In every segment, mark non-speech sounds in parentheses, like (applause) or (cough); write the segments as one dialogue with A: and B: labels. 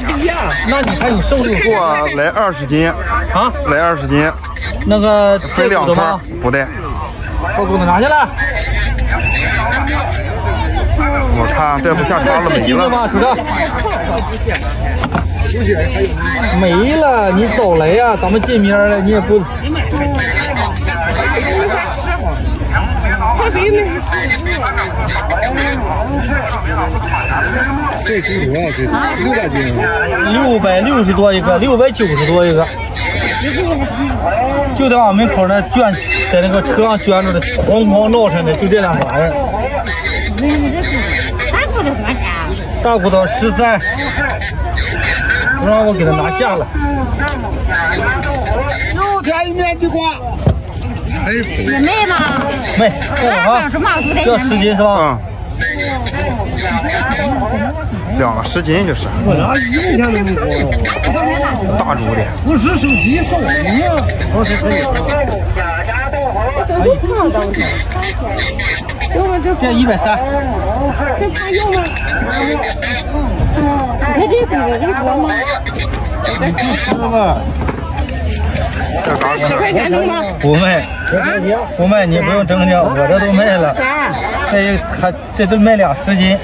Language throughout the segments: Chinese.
A: 不一样。那你还有瘦肉？
B: 给我来二十斤
A: 啊，
B: 来二十斤，
A: 那个
B: 分两块不带。
A: 后骨头拿去了。
B: 我看这不下茬了没了。
A: 吗？处长。没了，你走了呀？咱们见面了，你也不。
C: 这猪多少斤？六百斤。
A: 六百六十多一个，六百九十多一个，就在俺门口那圈，在那个车上圈着的，哐哐闹腾的，就这两玩意儿。
D: 大骨头多少钱？
A: 大骨头十三，不让我给他拿下了。
C: 六天一面地瓜。
D: 也没嘛。
A: 没，这个啊，
D: 什么都得
A: 这十斤是吧？
B: 嗯，两个十斤就是
A: 我拿一分钱都没花。
B: 大猪的。
A: 不是手机扫的吗？我是可以。这一百三，
D: 这还要吗？你看这骨头这多吗？
A: 你就吃吧。
B: 这嘎
D: 十块钱能吗？
A: 不卖，不卖，你不用争去，我这都卖了。这还这都卖俩十斤，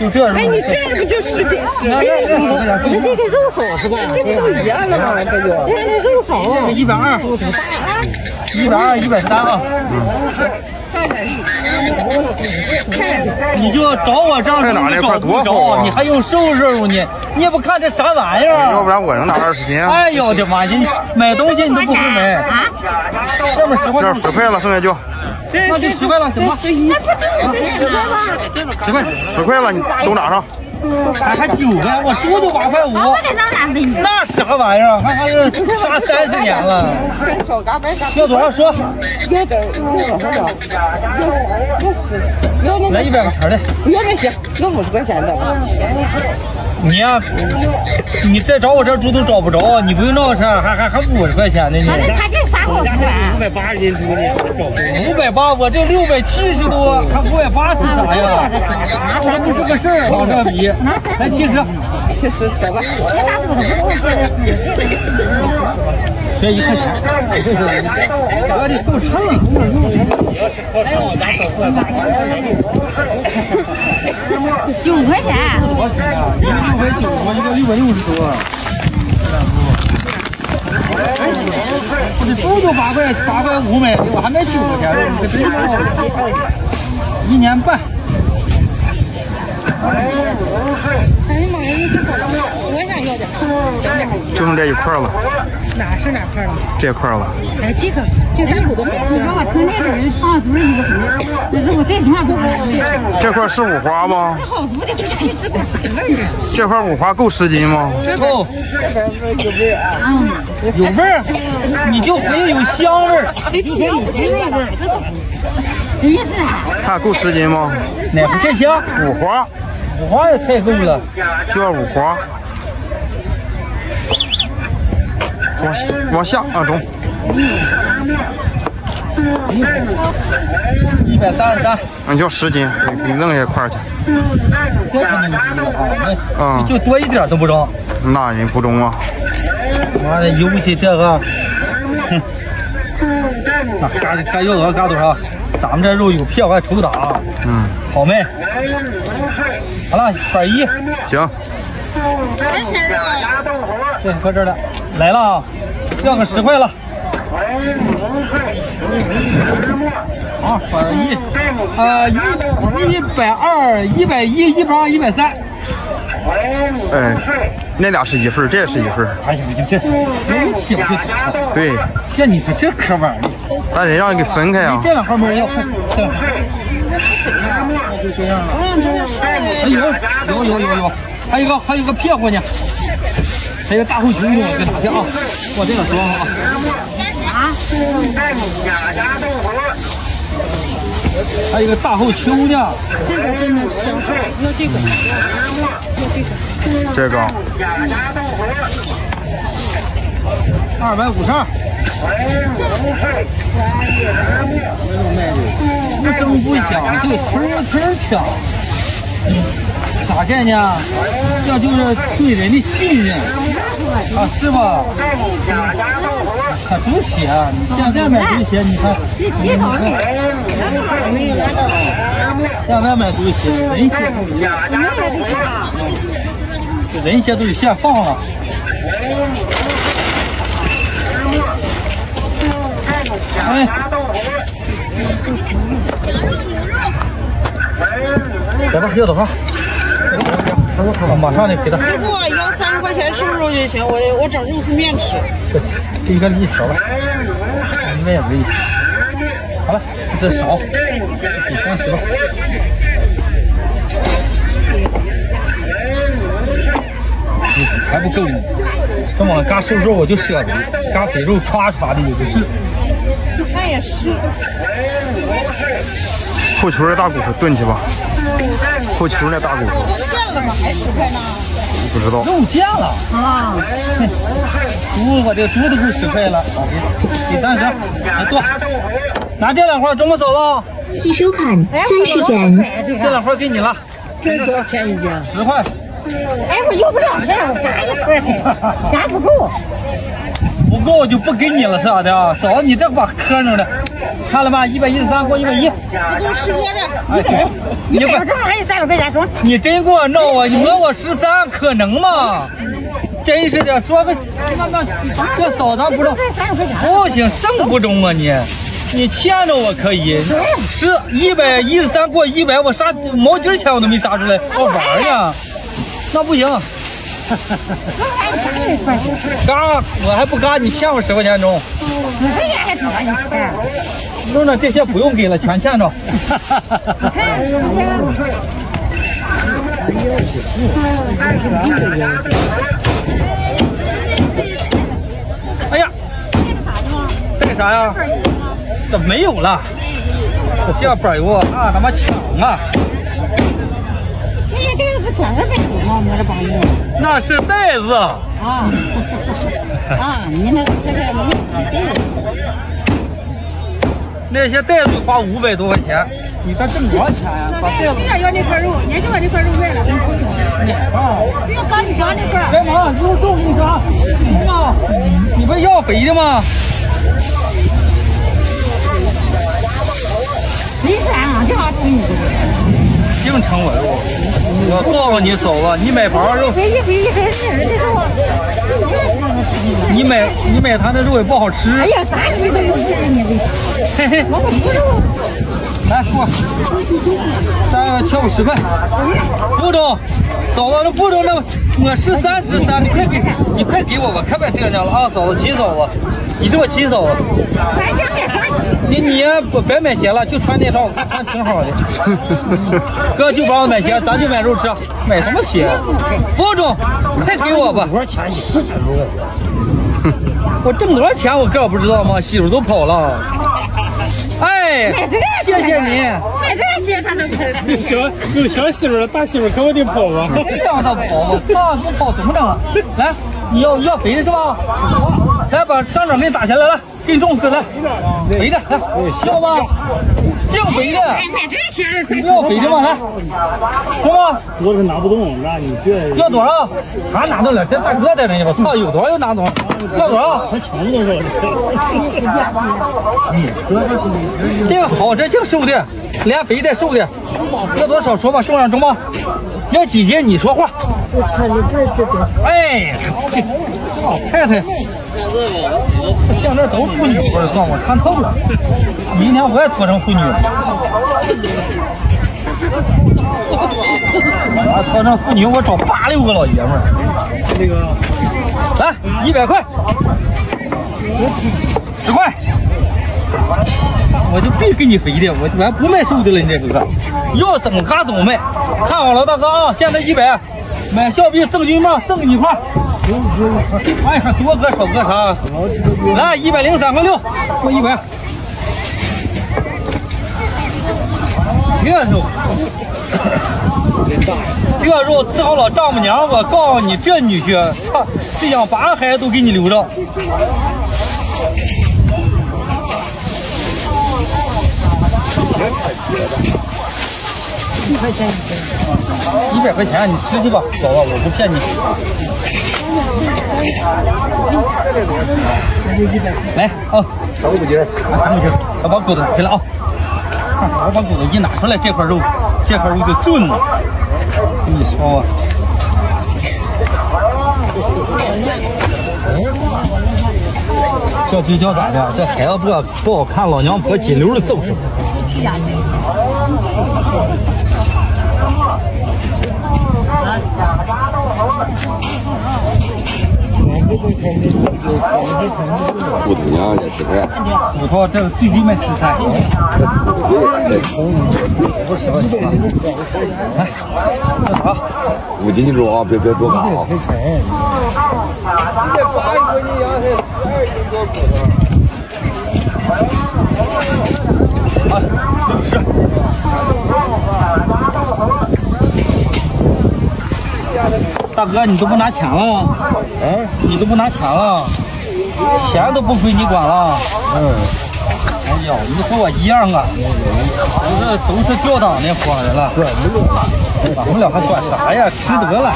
A: 就这肉。
D: 哎，你这不就十斤十？
A: 那这
D: 个肉少是吧？这都一样的吗，这就。这这肉少。
A: 一百二，一百二，一百三啊。你就找我这样
B: 在哪那块
A: 你找不
B: 多好啊，
A: 你还用瘦肉呢？你也不看这啥玩意儿？
B: 要不然我能拿二十斤。
A: 哎呦我的妈！你买东西你都不会买，这么十块
B: 这十块了，剩下就
A: 那就十块了，行吧？十块，
B: 十块了，你都拿上。
A: 还还九块，我猪都八块五？那啥玩意儿？还还是杀三十年了？要多少说？来一百块钱的。
E: 不要那些，要五十块钱的。
A: 你呀、你再找我这猪都找不着，你不用闹事，还还还五十块钱呢你。
D: 反正他这啥好处啊？
A: 百八十斤猪呢，五百八，我这六百七十多，还五百八是啥呀？还不是个事儿，往这比，来七十，
E: 其实得吧，
D: 这大骨头
A: 这一块钱，我得够称。
D: 九块钱。
A: 我是啊，一个六百九十多，一个六百六十多。我这猪都八块八块五买的，我还卖九块钱，你可真一年半。
E: 哎呀妈呀，你这好了，我想要点。
B: 就剩这一块了，
E: 哪是哪块了？
B: 这块了。
E: 哎，这个这大骨头没
D: 你给我称那边的胖猪一个分，这是我再看不
B: 这块是五花吗？
D: 好猪的，回家一吃不吃。
B: 这块五花够十斤吗？
A: 够，有味儿，你就没有香味儿，就说有滋味味儿。
D: 人家是啥？
B: 看够十斤吗？
A: 哪不这香？
B: 五花
A: 五花也太够了。
B: 就要五花。往下往下啊中，
A: 一百三十三，
B: 你就十斤，你你弄一块去。嗯。
A: 你就多一点都不中。
B: 那人不中啊。
A: 妈的，尤其这个，(laughs) 哼，那嘎嘎要多少嘎多少，咱们这肉有票我还抽打，
B: 嗯，
A: 好卖。好了，板一，
B: 行，
A: 对，搁这儿了，来了啊，要个十块了。好，板一，啊，一一百二，一百一，一百二，一百三。
B: 哎，那俩是一份，这也是一份儿。
A: 哎呀，这这有起就打了。
B: 对，
A: 这你说这可玩意儿，
B: 但人让你给分开啊。
A: 这两块没人要，快这两块。就这样了。有有有有，还有个还有个撇过呢，还有个大后球呢，我给拿去啊！我这个装啊。还有个大后球呢，
E: 这个真的香脆，要这个，
B: 这个这个
A: 二百五十二。不声不响，就呲呲响。啥概念？这就是对人的信任啊，是吧？可猪血，你现在买猪血，你看，
E: 几头呢？没有拿到。
A: 现在买猪血，人血不一样，这人血都得现放了。来吧，要多少？马上就给他。
F: 给我要三十块钱瘦肉就行，我我整肉丝面吃。
A: 这一个一条吧，应该也可以。好了，这少，给三十吧。你还不够呢，这往嘎瘦肉我就舍得，嘎肥肉歘歘的有的是。
F: 那也是。
B: 后球的大骨头炖去吧，后球那大骨头
F: 现了吗？还十块呢？
B: 不知道。
A: 肉见了啊！猪，我这猪都够十块了，给三十，来剁。拿这两块，中不走了？
G: 已收款三十元。
A: 这两块给你了，
D: 这多少钱一斤？
A: 十块。
E: 哎，我用不了这，我干一块儿，(laughs) 钱不够。
A: 不够我就不给你了，是咋的？嫂子，你这把磕碜的，看了吧？一百一十三，给我一百一。
F: 给我十个这。
E: 一百，一百正好还有三百块钱中。
A: 你真给我闹啊！你讹我十三，可能吗？真是的，说个那那这嫂子不中，不行，胜不中啊你！你欠着我可以，十一百一十三过一百，我啥毛巾钱我都没杀出来，好玩呀？那不行。嘎，我还不嘎，你欠我十块钱中。
E: 你这也还多一块。
A: 弄着这些不用给了，全欠着。哎呀，带啥呀？怎么没有了？这板油啊，他妈抢啊！
E: 你这个不全是白布吗？你这帮子。
A: 那是袋子。
E: 啊啊！你那这个你这个。
A: 那些袋子花五百多块钱，你说挣多少钱呀？把袋子。
F: 就想要那块肉，你就把那块肉卖了。
A: 啊！
F: 就要刚你上那块。
A: 别忙，肉重给你抓。妈，你不要肥的吗？
E: 没啥啊，这玩意儿你
A: 净成我肉！我告诉你嫂子，你买房肉，
E: 肥一肥一根是这肉。
A: 你买你买他的肉也不好吃。
E: 哎呀，啥鱼都有劲儿呢，
A: 嘿嘿，
E: 我们不肉。
A: 来说，三缺我十块，不中，嫂子，那不中，那我是三十三，你快给，你快给我吧，可别这样了啊，嫂子，亲嫂子，你是我亲嫂子。
E: 咱家买啥鞋？
A: 你你不别买鞋了，就穿那双，我看穿挺好的。(laughs) 哥就帮我买鞋，咱就买肉吃，买什么鞋？不中，快给我吧。多少钱一我挣多少钱，我哥不知道吗？媳妇都跑了。(laughs) 哎，谢谢你。
E: 买这个鞋他能开。
D: 有小有小媳妇了，大媳妇可不得跑吧？
A: 没让他跑，我操，不跑怎么整啊？来，你要要肥的是吧？来，把张总给你打下来，来，给你种哥来，肥的来，要吗？净肥的，要肥的吗？来，中吗？
D: 多是拿不动，那你这
A: 要多少？他拿得了，这大哥在这呢，我操，有多少就拿多少，要多少？这个好，这净瘦的，连肥带瘦的，要多少说吧，重量中吗？要几斤？你说话。哎，这老太太，现在都妇女不是算我看透了，明天我也脱成妇女了。啊，脱成妇女，我找八六个老爷们儿。
D: 这个
A: 来，一百块，十块，我就必给你肥的，我咱不卖瘦的了，你这个要怎么嘎怎么卖。看好了，大哥啊，现在一百，买小币赠军帽，赠你一块。哎呀，多搁少搁啥？来，一百零三块六，给我一百。这肉，这肉伺候老丈母娘，我告诉你，这女婿，操，这养八个孩子都给你留着。
E: 一块钱一斤。
A: 一百块钱，你吃去吧，宝宝，我不骗你。来啊，
C: 找个不劲儿，
A: 看不清，我把骨头拿起来啊！我把骨头一拿出来，这块肉，这块肉就准了。你说啊，这就叫咋的？这孩子不不好看，老娘婆金溜的走是
C: 不同样也是的。
A: 骨头这个最低卖十三。来，这啥？
C: 五斤重啊，别别多大啊。
A: 啊，六十。大哥，你都不拿钱了？嗯，你都不拿钱了，钱都不归你管了。嗯。哎呀，你和我一样啊，都是都是吊档的伙人了。对，我们俩还管啥呀？吃得了，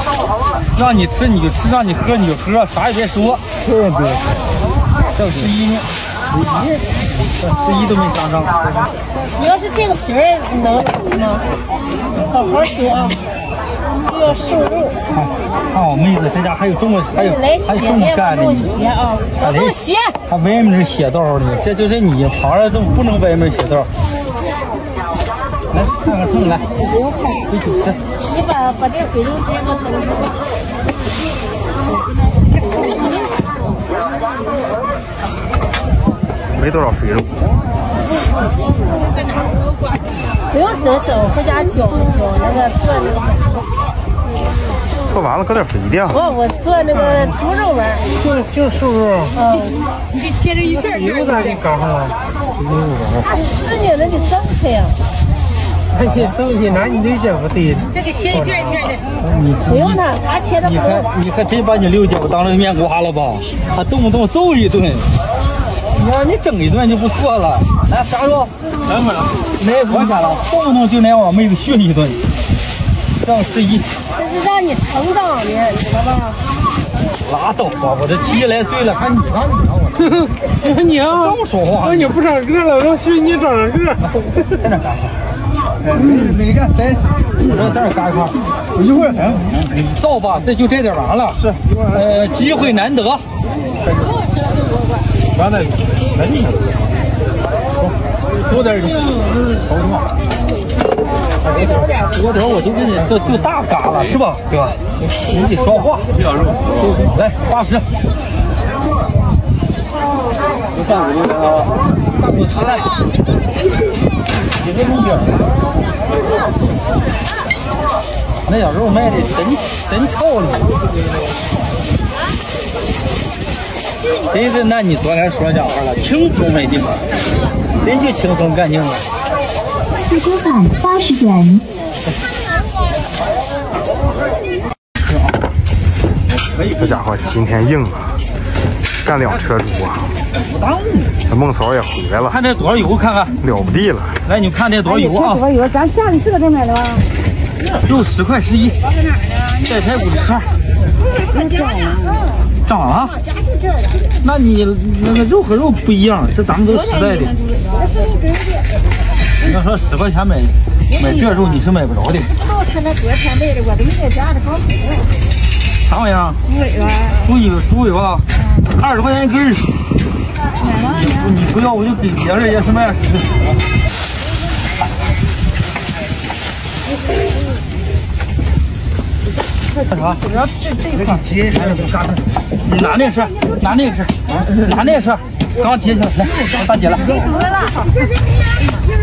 A: 让你吃你就吃，让你喝你就喝，啥也别说。对对。这十一呢？十一，十一都没上上。
E: 你要是这个皮儿能吗？好好吃啊，又要瘦肉。
A: 看我妹子，这家还有这么还有还有，这么干的
E: 不
A: 你。
E: 血啊，
A: 还
E: 不血。
A: 还歪门邪道呢，这就是你爬上都不能歪门邪道。来看看秤来。
E: 你把把这肥肉直接给我等着。
B: 没多少肥肉。
E: 不用蒸熟，回家搅搅那个做那个。
B: 做完了搁点肥的。
E: 我我做那个猪肉丸儿，
D: 就就瘦肉，
E: 嗯，
F: 你给切成一片
D: 肥肉咋给搞上了？
E: 它湿呢，那得蒸开呀。
D: 那你东西拿你这些不对，
F: 这给切一片一片的。
A: 你
E: 不用它，它切的
A: 你。看你可真把你六姐夫当成面瓜了吧？他动不动揍一顿，你让你整一顿就不错了。来啥肉？两块了，没多少钱了，动不动就来我妹子训一顿，让十一。
E: 让你成长的，你知道吧？
A: 拉倒吧，我这七十来岁了，还你让你让我
D: 我娘，(laughs)
A: 这么说话
D: 我你不长个了，让许你长上个。
A: 在哪干啥？
C: 哪个谁？
A: 我这在这干一块儿。
C: 我一会儿来。
A: 你造吧，这就这点完了。是，呃，机会难得。
C: 完了，来你
A: 多点肉，好什么？多点我就给你就就大嘎了，是吧？对吧？你得说话。来八十。大骨头大骨头来，几个肉饼？那小肉卖的真真臭了。真是，那你昨天说讲话了，轻松没地方，真就轻松干净了。
G: 四锅饭八十元。
B: 这家伙今天硬啊，干两车猪啊！这孟嫂也回来了，
A: 看这多少油，看看，
B: 了不地了。
A: 来，你们看这多少油啊？
F: 多油？咱下你自个这买的吧？
A: 肉十块十一，带排骨的十二，涨了。那你那个肉和肉不一样，这咱们都实在的。你要说十块钱买买这肉，你是买不着的。
F: 我看那昨天卖的，我都没在家的，刚买的。
A: 啥玩意儿？
F: 猪尾巴，
A: 猪尾猪尾巴，二十块钱一根儿。
F: 买了呢。
A: 你不要我就给别人也是卖十。干啥？这这块接下来不干你拿那个吃，拿那个吃，拿那个吃，刚接下来，来，大姐来。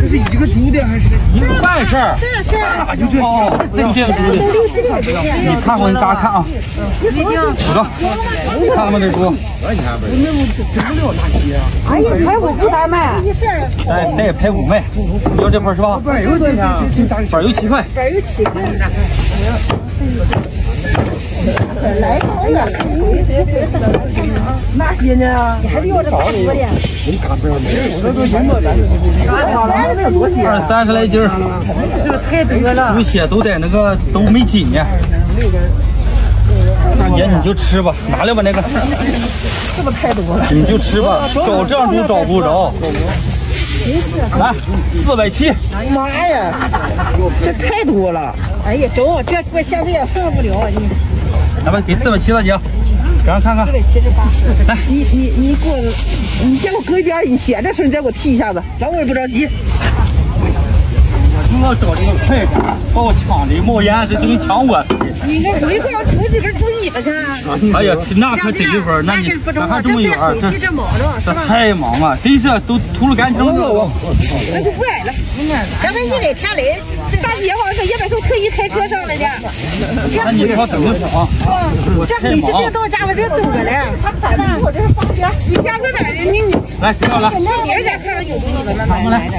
C: 这是一个猪的还是？
A: 一个半事儿。
C: 那就对。
A: 哦，这这个猪的，你看过你大家看啊。知道？看他们这猪。
F: 哎呀，排骨不单卖。
A: 哎，这也排骨卖，要这份是吧？
C: 板油多少钱？
A: 板油七块。
F: 这有七块。
C: 哪些呢？还得我这大多的。
A: 二三十来斤儿，
C: 这个太多了。
A: 有些都在那个都没筋呢。大姐你就吃吧，拿来吧那个。
C: 这么太多了。
A: 你就吃吧，找这样都找不着。来，四百七。
C: 妈呀，这太多了！
F: 哎呀，中，这我现在也放不了你。
A: 来吧，给四百七大姐，给俺看看。
F: 七十八。
A: 来，
C: 你你你给我，你先给我搁一边，你闲的时候你再给我剃一下子，咱我也不着急。
A: 我找这个快感，把我抢的冒烟似的，就跟抢我似的。
F: 你这回去要求几根注意了去。
A: 哎呀，那可得一会儿，那你咱还这么远，这这太忙了，真是都秃噜干净了。
F: 那就不挨了。咱们一来天来，大姐好像说一百头特意开车上来的。这每次这到家我再走着嘞。我这是旁边，你家在哪儿呢？你你
A: 来，谁要来？
F: 别人家看着有东西了，
A: 咱们来。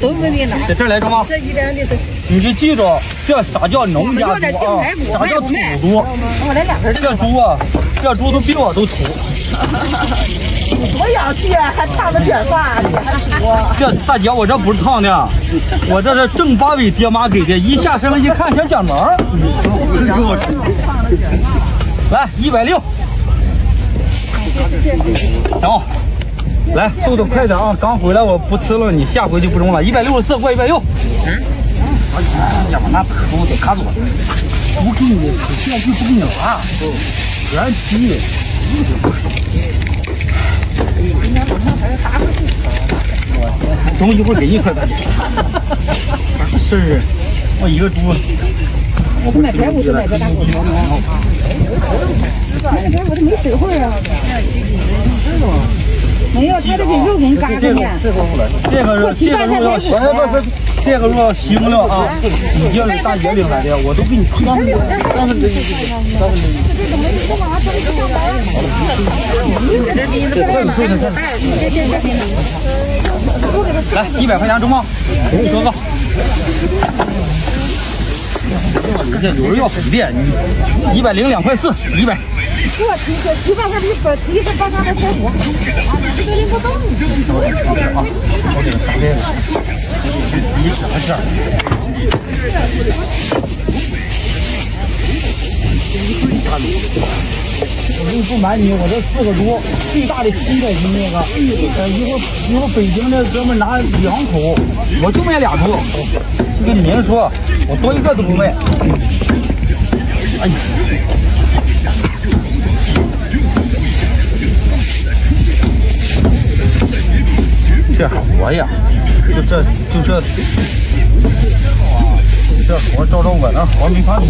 F: 都没给拿。
A: 在这儿来着吗？
F: 这一边的都。
A: 你就记住，这啥叫农家猪啊？啥叫土猪？
F: 我来两根。
A: 这猪啊，这猪都比我都土。
C: 多洋气啊！还烫着卷发，你还说。
A: 这大姐，我这不是烫的，我这是正八百爹妈给的，一下身一看小卷毛。来，一百六。行。来，速度快点啊！刚回来，我不吃了，你下回就不中了。一百六十四，过一百六。嗯。哎呀，那头得卡住了。不给你，现在就不给你拿，原皮。等一会儿给你一块大姐。是是，我一个猪，我不买排骨就买个大骨头。
F: 买排骨都没水会啊。没有，他这个肉给你嘎着呢。
A: 这个这个肉要行，这个肉要行了。啊！你叫你大姐领来的，我都给你提。来，一百块钱中吗？哥哥。这有人要水电，你一百零两块四，一百。
F: 给我提个一百块的粉，提个八八的菜谱。这个拎不动。
A: 啊，我给他打开了。你啥事儿？我就不瞒你，我这四个猪，最大的七百斤那个，呃，一会儿一会儿北京的哥们拿两口，我就卖俩猪。就跟您说，我多一个都不卖。哎呀！这活呀，就这就这，这活照着我那活没法比，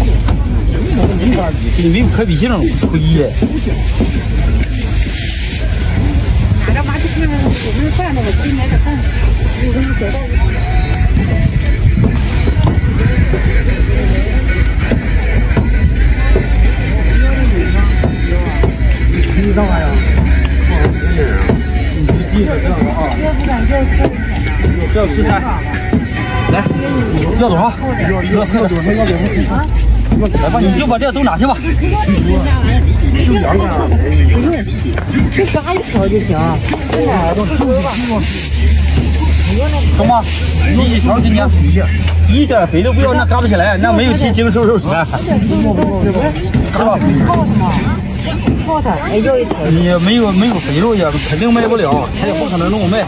A: 没法比，你没有可比性，亏呀！
F: 拿着麻将片，我们饭呢，我去买点饭，我给你找到。
A: 你干嘛呀？你就记着这个啊。要十三，来，要多少？要要要多少？要多少？来吧，你就把这都拿去吧。就两个，不用，就嘎一条就行。中吗？你一条给你，一点肥都不要，那嘎不起来，那没有提精瘦肉全，是吧？你没有没有肥肉也肯定卖不了，他也不可能那么卖。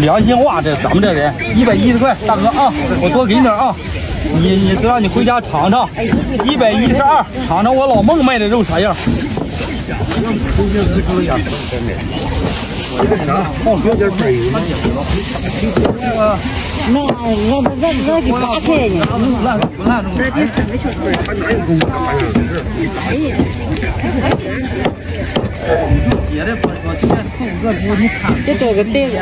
A: 良心话，这咱们这人一百一十块，大哥啊，我多给你点啊。你你让你回家尝尝，一百一十二，尝尝我老孟卖的肉啥样。
F: 那那那那就八块呢。这得三个小时。
A: 别的不说，这四五个猪你看，
F: 这多个袋子。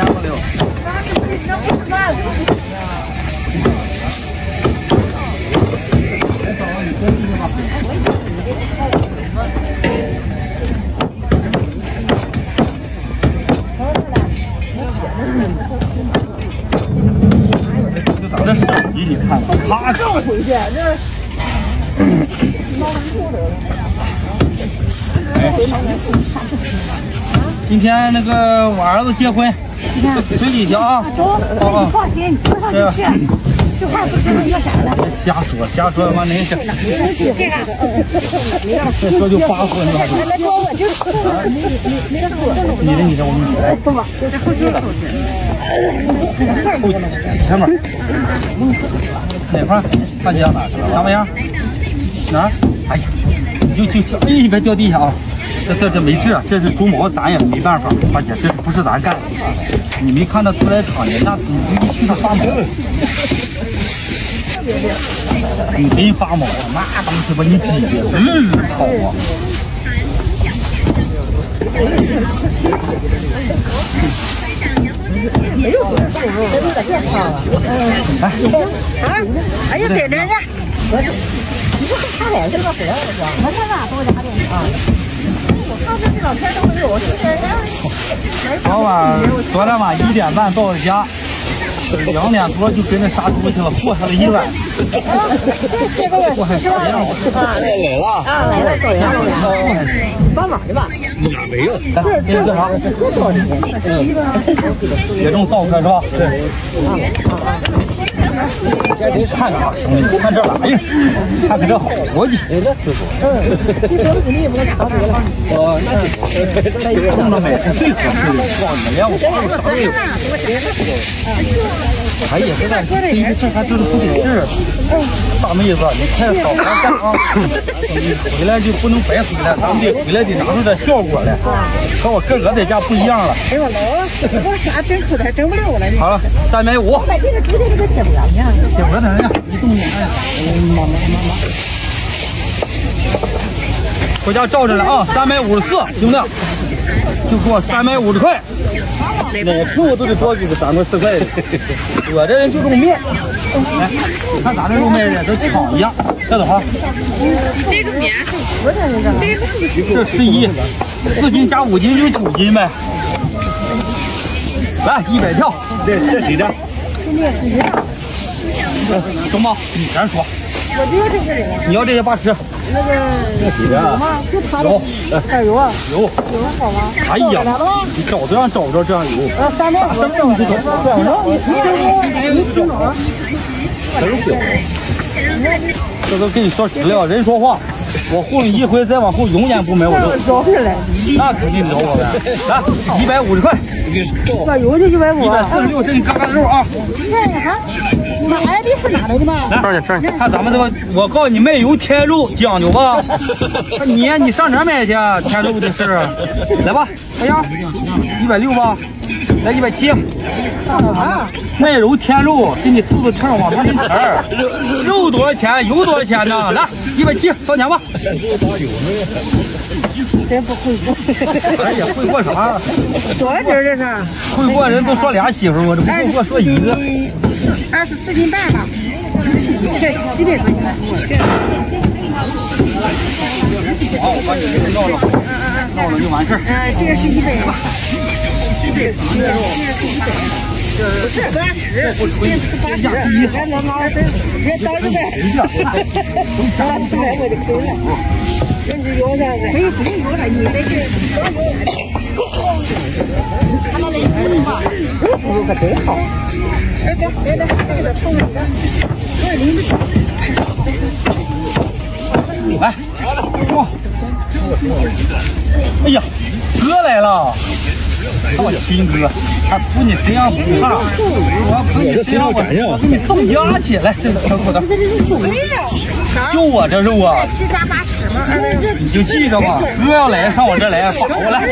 A: 就咱这手艺，你看，咔
F: 回去，这。
A: 今天那个我儿子结婚，随礼去啊！
F: 你放心，你坐上就去，就看不是要啥的。
A: 瞎说瞎说嘛，那是。这说就发火，你还说？
F: 来我就是。
A: 你的你的，我们来。后前面。哪块？大姐哪？啥玩意儿？哪儿？哎呀，你就就哎，别掉地下啊！这这这没治，这是猪毛，咱也没办法。大姐，这不是咱干的，你没看到屠宰场人家你一去他发毛，你真发毛，那东西把你挤的，嗯，好啊。
F: 啊，哎呀，给人家。你不会擦脸这个回来了是吧？我看看多家的啊。我看这这两天都没有，今天
A: 昨晚昨天晚一点半到的家，两点多就跟着杀猪去了，过下了一晚。
F: 这个月
A: 我还啥样？
F: 啊来了啊来了，走呀，帮忙去吧？
A: 哪没有？这这干啥？也种稻壳是吧？对。看着啊，兄弟，看这玩意儿，看看这活计。我弄了。买是最合适的，光你们两个。啥都。哎呀，这个这一这还就是不得劲儿。大妹子，你快好好干啊！你回来就不能白回来，咱们得回来得拿出点效果来，和我哥哥在家不一样了。
F: 哎呦老，我啥真口才整不了了。
A: 好了，三百五。
F: 这个直接这个写不了呢。
A: 写不了等人家，一动眼呀。妈妈妈妈。回家照着了啊，三百五十四，兄弟，就给我三百五十块。哪处都得多给个三块四块的。我这人就这么面。来，你看咱这肉面的都抢一样，这多少？
E: 这种面，
A: 这十一，四斤加五斤就九斤呗。来，一百票。这这谁的？中吗？你先说。
F: 我就要这些人。
A: 你要这些八十。
F: 那个有吗？就他的点油啊。
A: 有。
F: 有好吗？
A: 哎呀，你找这样找不着这样油。
F: 啊，三百五。
A: 你这找这样油。
F: 你听着啊。
A: 这都跟你说实了，人说话，我混一回，再往后永远不买我肉。
F: 招回来。
A: 那肯定找我呗。来，一百五十块。
F: 这油就一百五。
A: 一百四十六，这你嘎嘎的肉啊。
F: 看看，哪来的是哪来的嘛？
A: 来，看咱们这个，我告诉你，卖油添肉讲究吧。你你上哪买去添肉的事儿？来吧，哎呀，一百六吧，来一百七。卖油添肉，给你凑凑成往上挣钱儿。肉多少钱？油多少钱呢？来，一百七，交钱吧。
F: 真不会过。
A: 哎呀，会过啥？
F: 多少斤这是？
A: 会过人都说俩媳妇，我这不会过说一个。
F: 四二十四斤半吧，这七百多斤。
A: 好，我把你这个绕了，绕了就完事儿。
F: 啊，这个是一百吧。一百七，这个是一百。不是八十，这是八十。别当一百。当一百我就亏了。那你油啥子？没不用油了，你那个看到那一斤吧？油可真好。来来来来，这个冲着你的，这里面。
A: 来，哇！哎呀，哥来了！我亲哥，还扶你身上不怕，我扶你身上我我给你送家去，来这个小口袋。就我这肉啊，
F: 七加八十嘛，
A: 你就记着吧，哥要来上我这来，把过来。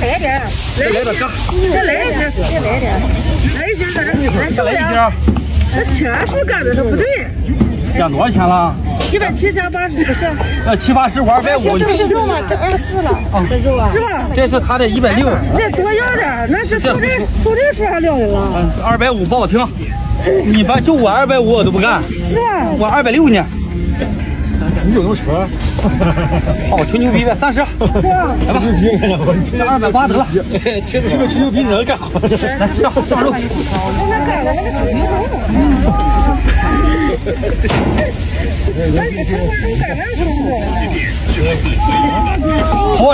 F: 再来点，
A: 再来点，
F: 再来一点，再来点，来一斤在这，
A: 再来一斤。
F: 这钱数干的他不对，
A: 减多少钱了？
F: 一百七加八十不是？
A: 呃，七八十我二百五。
F: 这是肉吗？这二四了，这肉啊，是吧？
A: 这是他的一百六。
F: 那多要点，那是从这从这说上撂的了。
A: 二百五不好听，你把就我二百五我都不干，
F: 是吧？
A: 我二百六呢。
B: 你有那么穷？
A: 好，吹牛逼呗，三十。来吧，这二百八得了。(laughs)
B: 吹个吹牛逼你能干啥？
A: 来上上路。
F: 那干了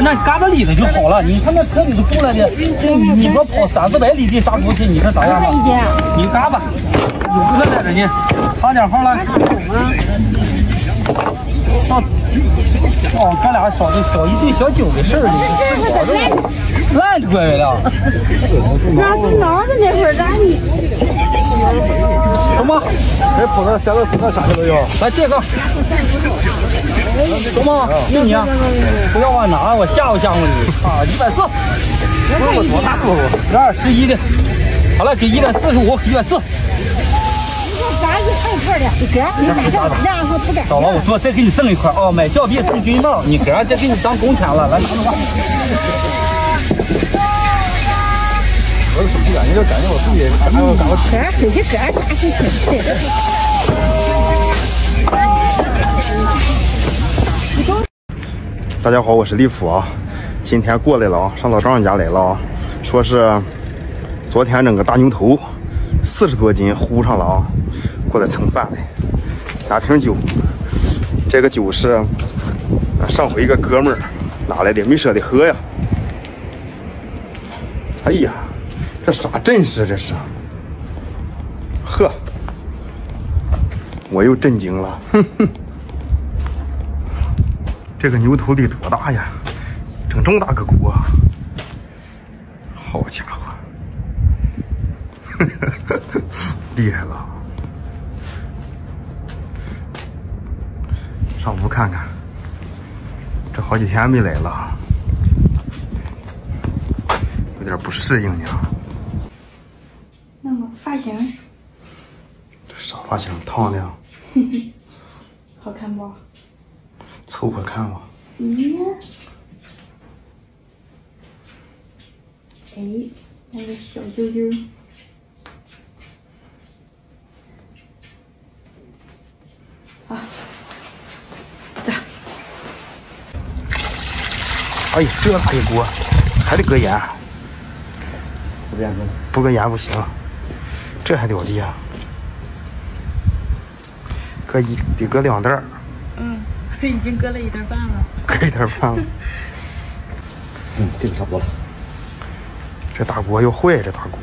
F: 那
A: 嘎达里头就好了。你看那车里头过来的，你说跑三四百里地杀猪去，你说咋样？你嘎吧，有个在这呢，差点号了。哦，哦，咱俩少的少一顿小酒的事儿，你保证烂脱了。
H: 那都挠的那会儿，咱你
A: 走吗？
B: 这铺那现在铺那啥去了又？
A: 来这个，走吗？用你啊！不要往拿，我吓唬吓唬你。啊，一百四，
B: 我多大多
A: 十二十一的，好了，给一百四十五，一百四。
H: 咱一块一块的，你给，你打掉，然后不给。
A: 找完我说再给你赠一块哦，买小币送军帽，你给俺再给你当工钱了，来拿着吧。
B: 我手机感觉就感觉我自己干干我
H: 给，回去给俺打起去。
B: 大家好，我是李福啊，今天过来了啊，上老丈人家来了啊，说是昨天整个大牛头四十多斤呼上了啊，过来蹭饭来，拿瓶酒，这个酒是上回一个哥们儿拿来的，没舍得喝呀。哎呀，这啥阵势这是？呵，我又震惊了，哼哼。这个牛头得多大呀？整这么大个锅，好家伙，(laughs) 厉害了！上屋看看，这好几天没来了，有点不适应呢。
H: 那么发型
B: 这啥发型？烫的，(laughs)
H: 好看不？
B: 凑合看吧。
H: 咦，哎，那个小揪揪，
B: 哎呀，这大一锅，还得搁盐。不搁盐不行，这还了得啊！搁一得搁两袋儿，
H: 嗯，(laughs) 已经搁了一袋半了。
B: 搁一袋半了。(laughs)
I: 嗯，这个差不多了，
B: 这大锅要坏，这大锅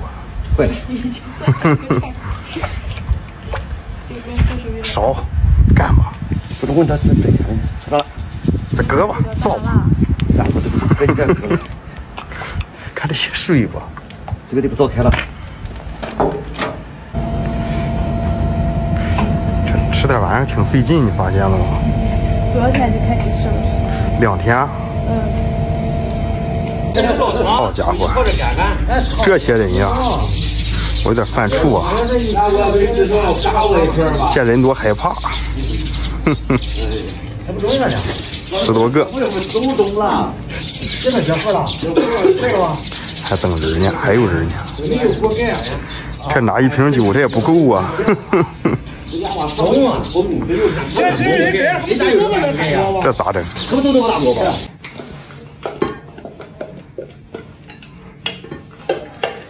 I: 坏了。
H: 已经坏了。(laughs)
B: 少，干吧，
I: 不是问他这这钱呢？吃着了，
B: 再搁吧，造吧，
I: 咱们这个这个这个
B: 看这些水吧。
I: 这个得给凿开了。
B: 这吃点玩意儿挺费劲，你发现了吗？
H: 昨天就开始收拾。
B: 两天。嗯好家伙，这些人呀，我有点犯怵啊。见人多害怕。哼哼。十多个。还等人呢，还有人呢。这拿一瓶酒，这也不够啊。(laughs) 这咋整？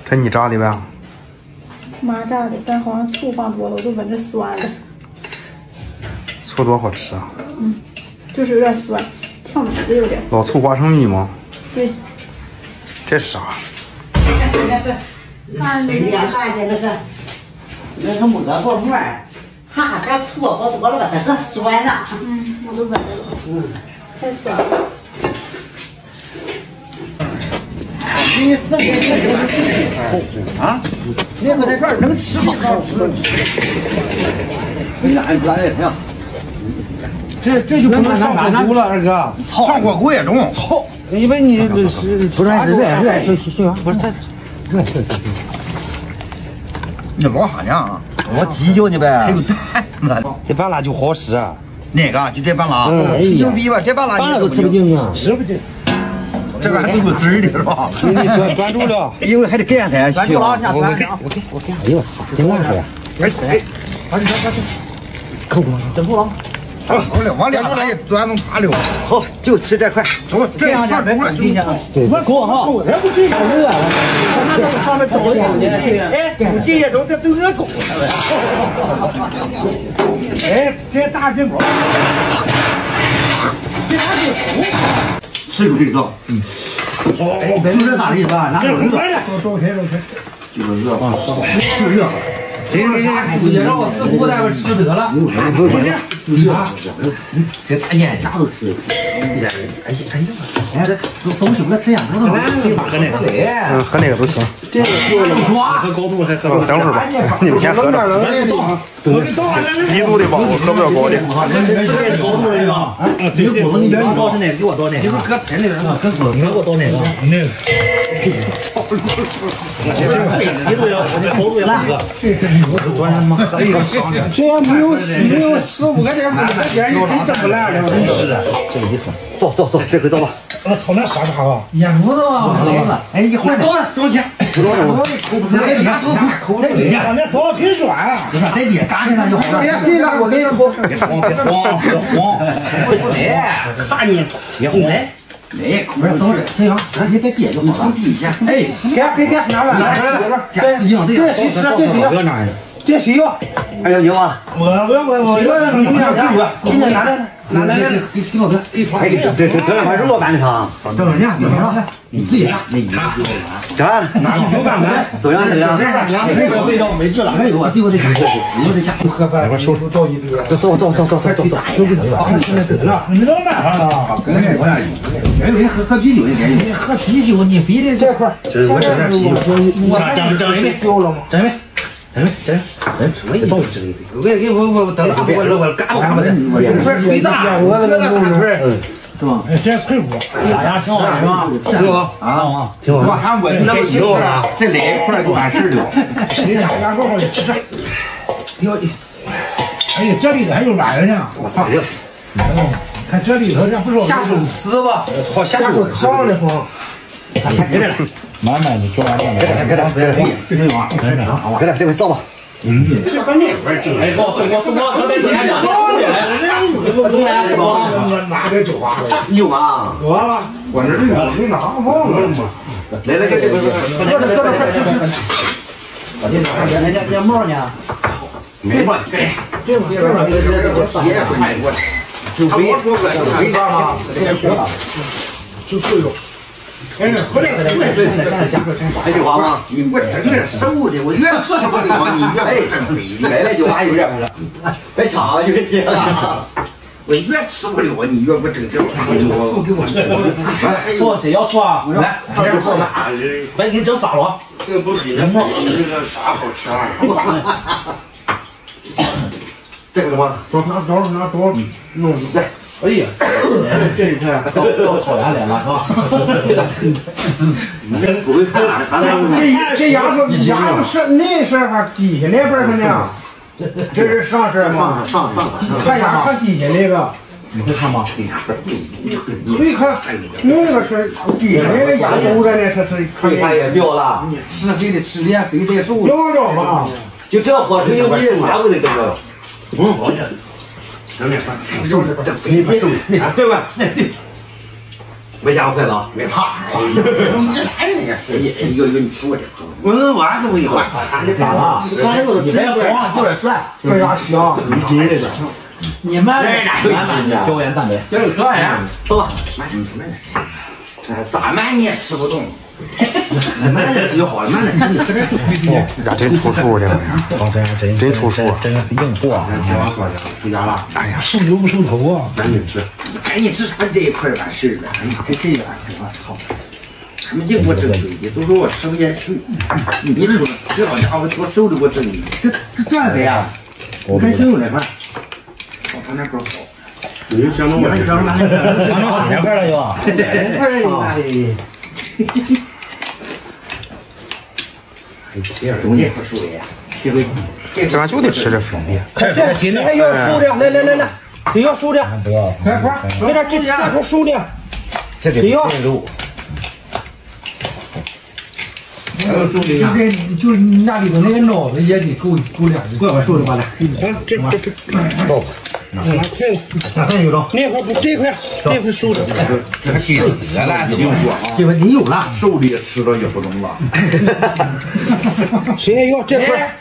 B: 这你炸的呗？
H: 妈炸的，但好像醋放多了，我都闻着酸了，
B: 醋多好吃啊！
H: 就是有点酸，呛鼻子有点。
B: 老醋花生米吗？
H: 对，
B: 这是啥？
C: 水里拌的那个，那个馍馍馍儿，哈，这醋可多了吧？它可酸了。
H: 嗯，我都闻着了，嗯，太酸了。
C: 你四个啊？你们在这儿能吃吗？
I: 你俺专业呀，
C: 这这就不能上火锅了，二哥。上火锅也中。操，因为你这是不是热热热行行行，不是他热热行行。(laughs) 你老哈呢？
I: 我急叫你呗。
C: 那
I: 这半拉就好使，
C: 哪个？就这半拉？
I: 哎呀
C: 牛逼吧？这半拉
I: 半拉都吃不进啊。
C: 吃不进。这个还都有汁儿的是吧？
I: 你你端端住了，(laughs)
C: 一会儿还得盖它。
I: 端住了，我我给我给我给，哎呦我操，真辣呀！
C: 哎哎，快点快点，
I: 扣过，真不了。
C: 好了，往两边一端，弄爬溜。
I: 好，就吃这块。
C: 走，这样下边进去。
I: 对，够哈。
C: 这不这样热了，他到上面找去。哎，你进去之后，这都热狗了。哎，这大金毛，这大金锅。
J: 吃就睡着。嗯。好，别说这咋的吧？拿热，
C: 周天周天，
J: 就是热啊，就热。
D: 这这这，也让我四姑咱们吃得了。
J: 不是，啊，
D: 这大眼啥都吃。
J: 哎呀哎呀，哎这都都行了，吃两个都行。
D: 喝那个，
B: 嗯，喝那个都行。
J: 这个就
D: 抓，
C: 喝高度还喝
B: 等会儿吧，你们先喝着。一度的吧，我喝不了高的。
C: 啊，这个果子你别
J: 多是哪个？给我多哪个？
D: 你不搁盆里
J: 啊？搁果子，你给我多哪个？
C: 那个。
J: 一度要，我这高度要几个？
C: 多少吗？这要没有没有四五个点五个点，你真整不烂了。真是的，
J: 这个意思。走走走，这回走吧。
C: 我操，那啥啥吧？
D: 眼珠子嘛。
J: 哎，一会儿
D: 多少多少钱？
J: 不多少？在底下多抠，在底下。
C: 那多少平软？
J: 不是，在底下扎着它就好了。
C: 哎，这个我给你抠。
D: 别慌，别慌，别慌。
J: 哎，看你，别慌。没，不是，都是行行，而且在底下就好了。底下。哎，
C: 给给给，拿来拿来。这这谁吃？这谁？这谁要？
J: 哎呀，牛啊！
C: 我我我我，谁要？你给我，给你拿来。
J: 来来，给给老哥，哎，这这这这两块肉拌的汤，这两年怎么样？你自己看，那你这拿牛拌的，怎么样？怎么样？
C: 这个味道没治了。
J: 哎呦，我最后得吃，我得加。
C: 喝饭，我收拾着急的。
J: 走走走走走走走，
C: 都给他了。现在得了，你能办法了？
J: 跟那我俩有，有人喝喝啤酒的，别有。
C: 喝啤酒，你非得这块。
J: 这我这点啤酒，
C: 我整整一杯，丢了吗？
J: 整一杯。哎哎哎，什么意思？
D: 我给我我等了，我我我干吧，我这这块腿大，我这个大腿，
J: 是吧？
C: 哎，这脆骨，
J: 大家挺好是吧？
D: 挺好
J: 啊，
D: 挺好。我还我那个油啊，
J: 再来一块就完事了。
C: 谁家家好好的吃这？哟，哎呀，这里头还有碗呢。
J: 我操！
C: 看这里头这不少。
D: 下手撕吧，
C: 好下手烫的慌。
J: 给点来？
C: 满满的装满了。
J: 给点给点给点，给点啊！给点这回扫吧。
C: 嗯，
J: 这把那块整。哎，给我送我送我，准备走两两。
C: 东南是吧？拿个酒啊？
J: 有吗？
C: 有啊，我这里我没拿，忘了嘛。
J: 来来，这这这这，搁这搁这快吃吃。我这拿人家人家帽呢？没帽，给。
C: 这这这这这鞋过来。就没说过，就没干嘛。就所有。哎，回来了，对对对，
J: 这句话吗？
C: 我真是瘦的，我越吃不了，你越不增肥。
J: 来了句话有点儿了，别抢，有点接了。
C: 我越吃不了，你越不整这玩意儿。我给我
J: 错谁要错啊？
C: 来？
J: 来给你整洒了。
C: 这个不比那帽这个啥好吃啊？
J: 这个什么？
C: 多拿刀拿刀弄来。哎呀，这一看
J: 到到草原来了是吧？(laughs)
C: 这这牙说牙不是那是还底下那边儿呢？这是上身吗？
J: 上上
C: 看牙看底下那个，
J: 你会看吗？
C: 可以看，那个是底下那个牙勾着呢，它是
J: 可以看也掉了。
D: 吃肥的吃，练肥再瘦。
C: 掉着吧？
J: 就这火腿，你啥都得整着。
C: 嗯。
J: 整点饭，收拾这肥肥收拾，你看对吧？(laughs) 没夹过筷子啊？
C: 没擦。你来了你，哎呦呦，你说这，
J: 我完这么一换，
C: 你咋了？刚才我都直慌，有点蒜，这啥香，你真的。
D: 你们慢慢的，
J: 胶原蛋白，
D: 就是这样。
J: 走吧，
C: 慢点吃，慢点吃。哎，咋慢你也吃不动。
J: 慢点吃就好了，慢点吃你喝点。
B: 呀，真出数这玩意
J: 儿，
B: 真真出数，
J: 真是硬货啊！
C: 吃完喝去，回家了。
B: 哎呀，
C: 收油不收头啊！
J: 赶紧吃，
C: 赶紧吃，咱这一块完事了。哎呀，这这玩意儿，我操！他们净给我整肥的，都说我吃不下去。你说这老家伙多瘦的给我整的，这这断肥啊！你看挺有那块，往他那块跑。
J: 你就相中我，
C: 相中哪块？
J: 相中哪块了又？
C: 哪块儿有？这 (laughs) 东西可收的，这回
B: 这玩意就得吃这肥的。
C: 快快，你还要收的？来来来来，谁要收的？快快，快点，这这块收的。
J: 这个
C: 要
J: 肉。
D: 就这，就是你那里头那个脑子也得够够两斤。
J: 快快收拾完了。
C: 这这这，
J: 走。
C: 拿筷子，
J: 拿筷子有着。
C: 那块不这块，这块收着。
J: 这还给得了，
C: 你用过啊？
J: 这块你有了，
C: 瘦的也吃了也不中了。谁还要这块？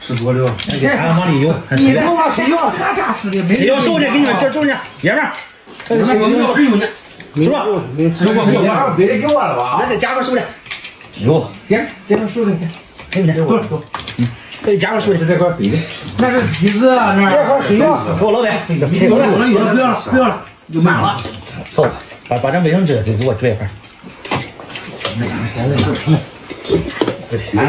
J: 吃多了，俺往里用。
C: 你他妈谁要？他家吃的没。
J: 谁要 (laughs) 瘦的给你们这收去，爷们儿。
D: 这个有这有呢。
A: 是吧？如果
J: 你还非得给我了吧？
D: 那再加把手的，
J: 有，
D: 给这个手的，还有呢，给我，嗯，可以加把手的，
J: 这块肥的，
A: 那是皮子啊，那
D: 这块水啊，给我老板，
J: 有了有了有了，不要了不要了，就满了。
D: 走，把把这卫生纸给给我折一块。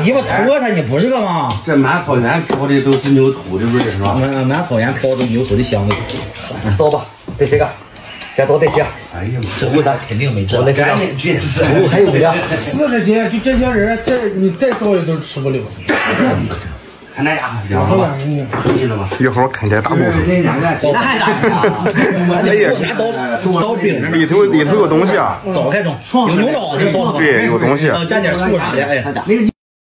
D: 你不吐它，你不是个吗？
J: 这满草原飘的都是牛头的味儿，是吧？
D: 满满草原飘的牛头的香味。走吧，这些个，先走这些。
J: 哎呀妈，
D: 这味咱肯定没这。我来这还有没的？
F: 四十斤，就这些人，再你再高也都吃不了。
J: 看那家伙，凉了吧？你了吗？
B: 一会儿啃这大木头，
D: 那还咋
B: 哎呀
D: 拿刀刀柄着呢，
B: 里头里头有东西啊，
D: 中，有牛肉，这刀。
B: 对，有东西。
D: 蘸点醋啥的，哎。